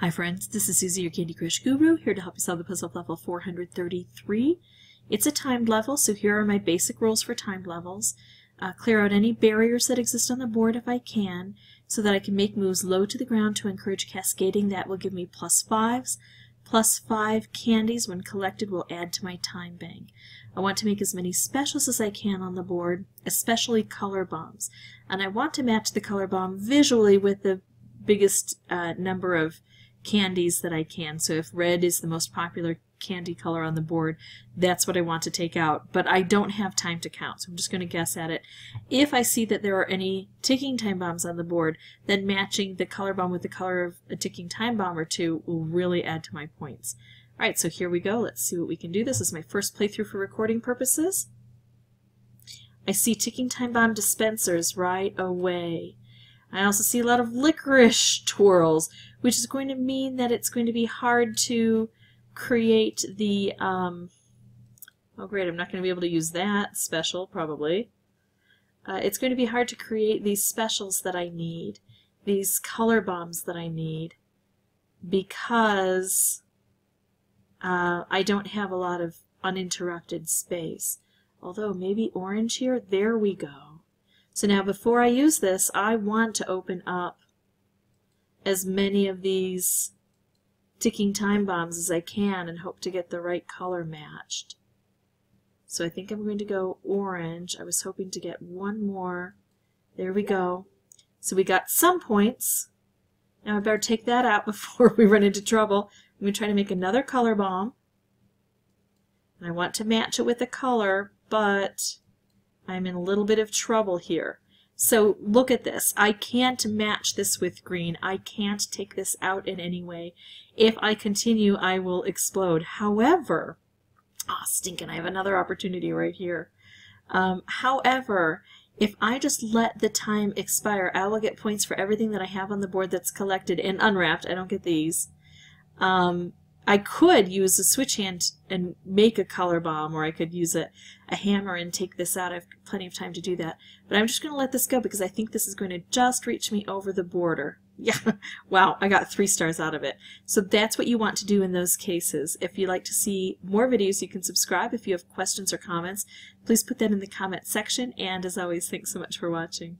Hi friends, this is Suzy, your Candy Crush Guru, here to help you solve the puzzle of level 433. It's a timed level, so here are my basic rules for timed levels. Uh, clear out any barriers that exist on the board if I can, so that I can make moves low to the ground to encourage cascading. That will give me plus fives. Plus five candies when collected will add to my time bank. I want to make as many specials as I can on the board, especially color bombs. And I want to match the color bomb visually with the biggest uh, number of candies that I can. So if red is the most popular candy color on the board, that's what I want to take out. But I don't have time to count, so I'm just going to guess at it. If I see that there are any ticking time bombs on the board, then matching the color bomb with the color of a ticking time bomb or two will really add to my points. Alright, so here we go. Let's see what we can do. This is my first playthrough for recording purposes. I see ticking time bomb dispensers right away. I also see a lot of licorice twirls, which is going to mean that it's going to be hard to create the, um, oh great, I'm not going to be able to use that special, probably. Uh, it's going to be hard to create these specials that I need, these color bombs that I need, because uh, I don't have a lot of uninterrupted space. Although maybe orange here, there we go. So now before I use this, I want to open up as many of these ticking time bombs as I can and hope to get the right color matched. So I think I'm going to go orange. I was hoping to get one more. There we go. So we got some points. Now I better take that out before we run into trouble. I'm going to try to make another color bomb. And I want to match it with a color, but I'm in a little bit of trouble here. So look at this. I can't match this with green. I can't take this out in any way. If I continue, I will explode. However, ah, oh, stinking, I have another opportunity right here. Um, however, if I just let the time expire, I will get points for everything that I have on the board that's collected and unwrapped. I don't get these. Um, I could use a switch hand and make a color bomb, or I could use a, a hammer and take this out. I have plenty of time to do that. But I'm just going to let this go because I think this is going to just reach me over the border. Yeah, wow, I got three stars out of it. So that's what you want to do in those cases. If you'd like to see more videos, you can subscribe. If you have questions or comments, please put that in the comment section. And as always, thanks so much for watching.